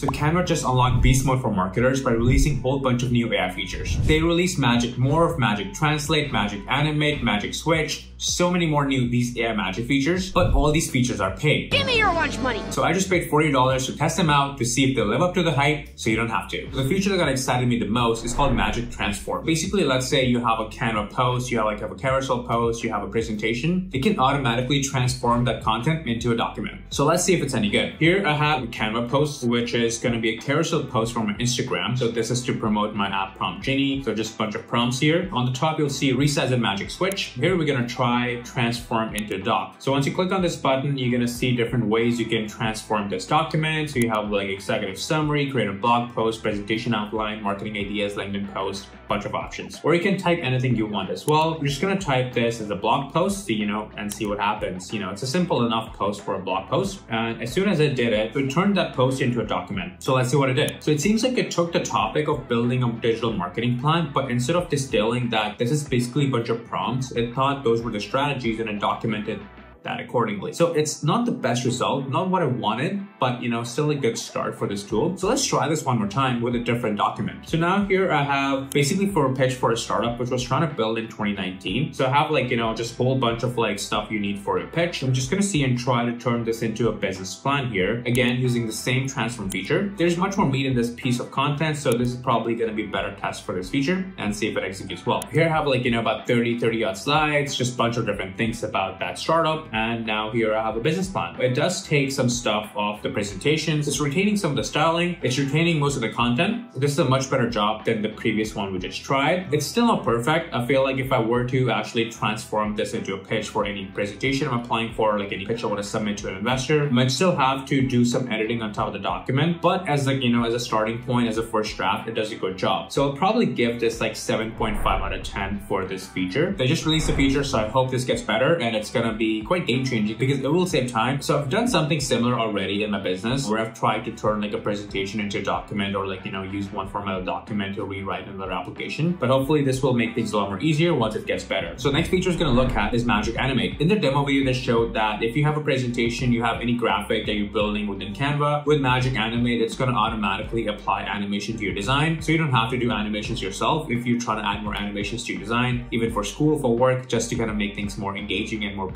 So Canva just unlocked beast mode for marketers by releasing a whole bunch of new AI features. They released Magic Morph, Magic Translate, Magic Animate, Magic Switch, so many more new these AI magic features, but all these features are paid. Give me your lunch money. So I just paid $40 to test them out to see if they live up to the hype so you don't have to. The feature that got excited me the most is called Magic Transform. Basically, let's say you have a Canva post, you have like have a carousel post, you have a presentation, it can automatically transform that content into a document. So let's see if it's any good. Here I have a Canva post, which is going to be a carousel post from my Instagram. So this is to promote my app Prompt Genie. So just a bunch of prompts here. On the top, you'll see resize and magic switch. Here we're going to try transform into doc. So once you click on this button, you're gonna see different ways you can transform this document. So you have like executive summary, create a blog post, presentation outline, marketing ideas, LinkedIn post, bunch of options. Or you can type anything you want as well. We're just gonna type this as a blog post, you know, and see what happens. You know, it's a simple enough post for a blog post. And as soon as it did it, it turned that post into a document. So let's see what it did. So it seems like it took the topic of building a digital marketing plan, but instead of distilling that this is basically a bunch of prompts, it thought those were the strategies and it documented that accordingly. So it's not the best result, not what I wanted, but you know, still a good start for this tool. So let's try this one more time with a different document. So now here I have basically for a pitch for a startup, which was trying to build in 2019. So I have like, you know, just a whole bunch of like stuff you need for a pitch. I'm just gonna see and try to turn this into a business plan here. Again, using the same transform feature. There's much more meat in this piece of content. So this is probably gonna be better test for this feature and see if it executes well. Here I have like, you know, about 30, 30 odd slides, just a bunch of different things about that startup and now here I have a business plan. It does take some stuff off the presentations. It's retaining some of the styling. It's retaining most of the content. This is a much better job than the previous one we just tried. It's still not perfect. I feel like if I were to actually transform this into a pitch for any presentation I'm applying for, like any pitch I want to submit to an investor, I might still have to do some editing on top of the document. But as like, you know, as a starting point, as a first draft, it does a good job. So I'll probably give this like 7.5 out of 10 for this feature. They just released a feature, so I hope this gets better and it's gonna be quite game changing because it will save time. So I've done something similar already in my business where I've tried to turn like a presentation into a document or like, you know, use one format of document to rewrite another application. But hopefully this will make things a lot more easier once it gets better. So next feature is going to look at is Magic Animate. In the demo video, they showed that if you have a presentation, you have any graphic that you're building within Canva, with Magic Animate, it's going to automatically apply animation to your design. So you don't have to do animations yourself if you're trying to add more animations to your design, even for school, for work, just to kind of make things more engaging and more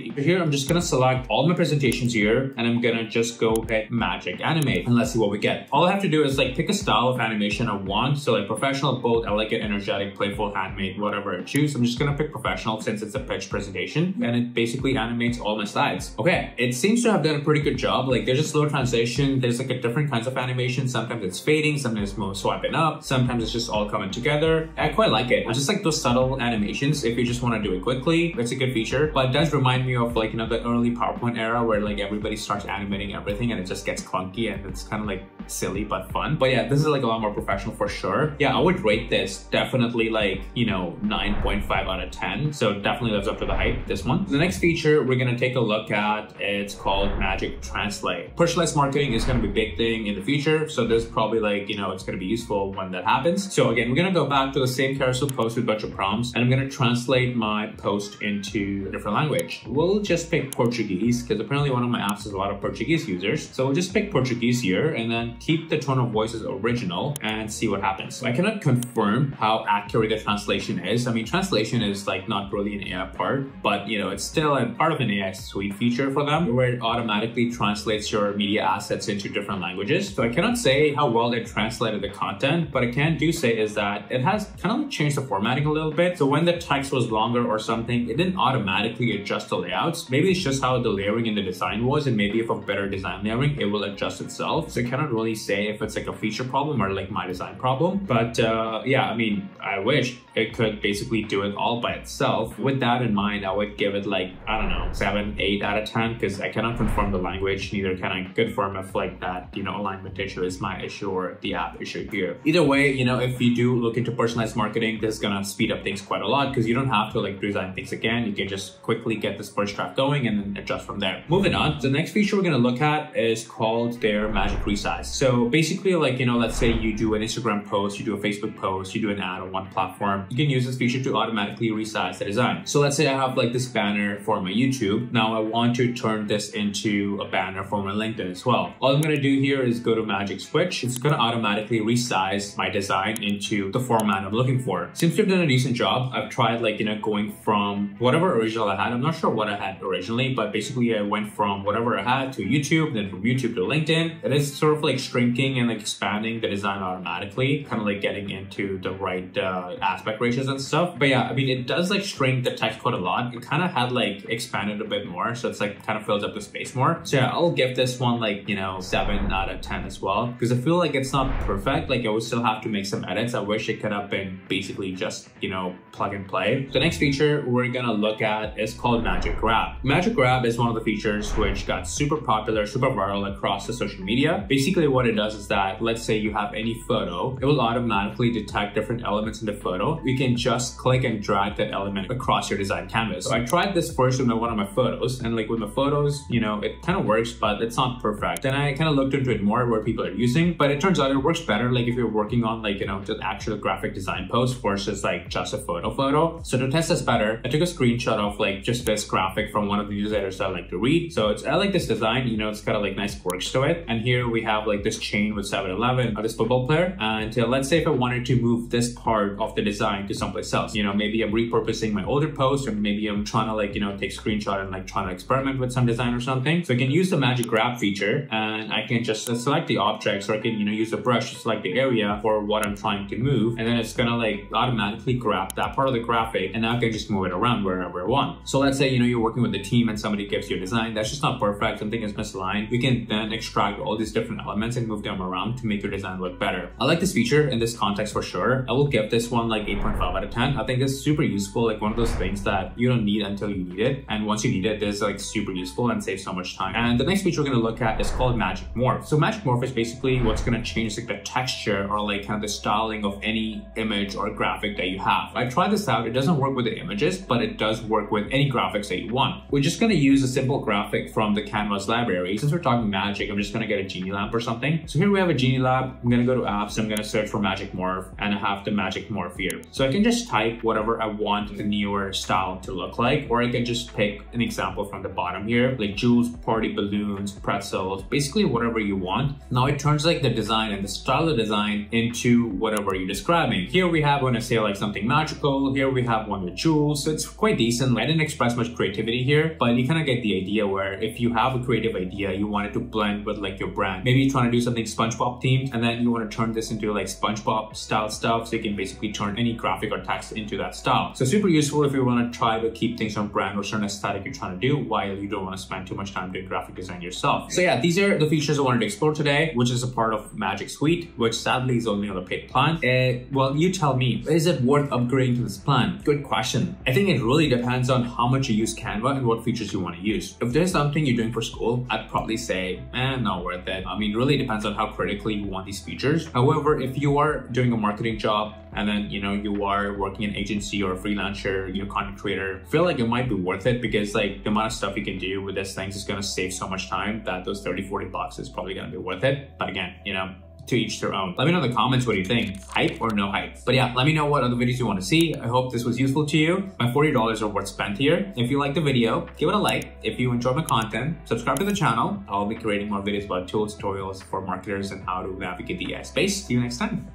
Here, I'm just gonna select all my presentations here and I'm gonna just go hit magic animate and let's see what we get. All I have to do is like pick a style of animation I want. So like professional, bold, elegant, energetic, playful, handmade, whatever I choose. I'm just gonna pick professional since it's a pitch presentation and it basically animates all my slides. Okay, it seems to have done a pretty good job. Like there's a slow transition. There's like a different kinds of animation. Sometimes it's fading, sometimes it's swiping up, sometimes it's just all coming together. I quite like it. I just like those subtle animations if you just want to do it quickly. It's a good feature, but it does remind me of like, you know, the early PowerPoint era where like everybody starts animating everything and it just gets clunky and it's kind of like silly but fun. But yeah, this is like a lot more professional for sure. Yeah, I would rate this definitely like, you know, 9.5 out of 10. So definitely lives up to the hype, this one. The next feature we're gonna take a look at, it's called Magic Translate. Personalized marketing is gonna be a big thing in the future. So there's probably like, you know, it's gonna be useful when that happens. So again, we're gonna go back to the same carousel post with a bunch of prompts and I'm gonna translate my post into a different language. We'll just pick Portuguese because apparently one of my apps has a lot of Portuguese users. So we'll just pick Portuguese here and then keep the tone of voice as original and see what happens. So I cannot confirm how accurate the translation is. I mean, translation is like not really an AI part, but you know, it's still a part of an AI suite feature for them where it automatically translates your media assets into different languages. So I cannot say how well it translated the content, but I can do say is that it has kind of changed the formatting a little bit. So when the text was longer or something, it didn't automatically adjust the layouts. Maybe it's just how the layering in the design was, and maybe if a better design layering, it will adjust itself. So I cannot really say if it's like a feature problem or like my design problem. But uh, yeah, I mean, I wish it could basically do it all by itself. With that in mind, I would give it like, I don't know, seven, eight out of 10, because I cannot confirm the language, neither can I confirm if like that, you know, alignment issue is my issue or the app issue here. Either way, you know, if you do look into personalized marketing, this is gonna speed up things quite a lot because you don't have to like design things again. You can just quickly get this first draft going and adjust from there. Moving on, the next feature we're going to look at is called their magic resize. So basically like, you know, let's say you do an Instagram post, you do a Facebook post, you do an ad on one platform, you can use this feature to automatically resize the design. So let's say I have like this banner for my YouTube. Now I want to turn this into a banner for my LinkedIn as well. All I'm going to do here is go to magic switch. It's going to automatically resize my design into the format I'm looking for. Since we've done a decent job, I've tried like, you know, going from whatever original I had. I'm not sure what I had originally, but basically I went from whatever I had to YouTube, then from YouTube to LinkedIn. And It is sort of like shrinking and like expanding the design automatically, kind of like getting into the right uh, aspect ratios and stuff. But yeah, I mean, it does like shrink the text quite a lot. It kind of had like expanded a bit more. So it's like kind of fills up the space more. So yeah, I'll give this one like, you know, seven out of 10 as well. Because I feel like it's not perfect. Like I would still have to make some edits. I wish it could have been basically just, you know, plug and play. The next feature we're gonna look at is called Magic Grab. Magic Grab is one of the features which got super popular, super viral across the social media. Basically what it does is that, let's say you have any photo, it will automatically detect different elements in the photo. You can just click and drag that element across your design canvas. So I tried this first with one of my photos and like with my photos, you know, it kind of works, but it's not perfect. Then I kind of looked into it more where people are using, but it turns out it works better like if you're working on like, you know, just actual graphic design post versus like just a photo photo. So to test this better, I took a screenshot of like just this graphic from one of the newsletters I like to read. So it's I like this design, you know, it's got a like nice quirks to it. And here we have like this chain with 7-Eleven, uh, this football player. And uh, let's say if I wanted to move this part of the design to someplace else, you know, maybe I'm repurposing my older post or maybe I'm trying to like, you know, take screenshot and like trying to experiment with some design or something. So I can use the magic grab feature and I can just select the objects or I can, you know, use the brush to select the area for what I'm trying to move. And then it's gonna like automatically grab that part of the graphic and now I can just move it around wherever I want. So let's say, you know, you're working with the team and somebody gives you a design that's just not perfect, something is misaligned. You can then extract all these different elements and move them around to make your design look better. I like this feature in this context for sure. I will give this one like 8.5 out of 10. I think it's super useful, like one of those things that you don't need until you need it. And once you need it, it's like super useful and saves so much time. And the next feature we're gonna look at is called Magic Morph. So Magic Morph is basically what's gonna change like the texture or like kind of the styling of any image or graphic that you have. I tried this out. It doesn't work with the images, but it does work with any graphics that want. We're just gonna use a simple graphic from the Canva's library. Since we're talking magic, I'm just gonna get a Genie lamp or something. So here we have a Genie lamp. I'm gonna go to apps. I'm gonna search for Magic Morph and I have the Magic Morph here. So I can just type whatever I want the newer style to look like, or I can just pick an example from the bottom here, like jewels, party balloons, pretzels, basically whatever you want. Now it turns like the design and the style of design into whatever you're describing. Here we have when I say like something magical. Here we have one with jewels. So it's quite decent. I didn't express much creativity here, but you kind of get the idea where if you have a creative idea, you want it to blend with like your brand. Maybe you're trying to do something SpongeBob themed and then you want to turn this into like SpongeBob style stuff. So you can basically turn any graphic or text into that style. So super useful if you want to try to keep things on brand or certain aesthetic you're trying to do while you don't want to spend too much time doing graphic design yourself. So yeah, these are the features I wanted to explore today, which is a part of Magic Suite, which sadly is only on the paid plan. Uh, well, you tell me, is it worth upgrading to this plan? Good question. I think it really depends on how much you use Canva and what features you want to use. If there's something you're doing for school, I'd probably say, eh, not worth it. I mean, really depends on how critically you want these features. However, if you are doing a marketing job and then, you know, you are working in agency or a freelancer, you're a content creator, feel like it might be worth it because like the amount of stuff you can do with these things is going to save so much time that those 30, 40 bucks is probably going to be worth it. But again, you know, to each their own. Let me know in the comments what you think. Hype or no hype? But yeah, let me know what other videos you want to see. I hope this was useful to you. My $40 are worth spent here. If you like the video, give it a like. If you enjoy my content, subscribe to the channel. I'll be creating more videos about tools, tutorials for marketers and how to navigate the AI space. See you next time.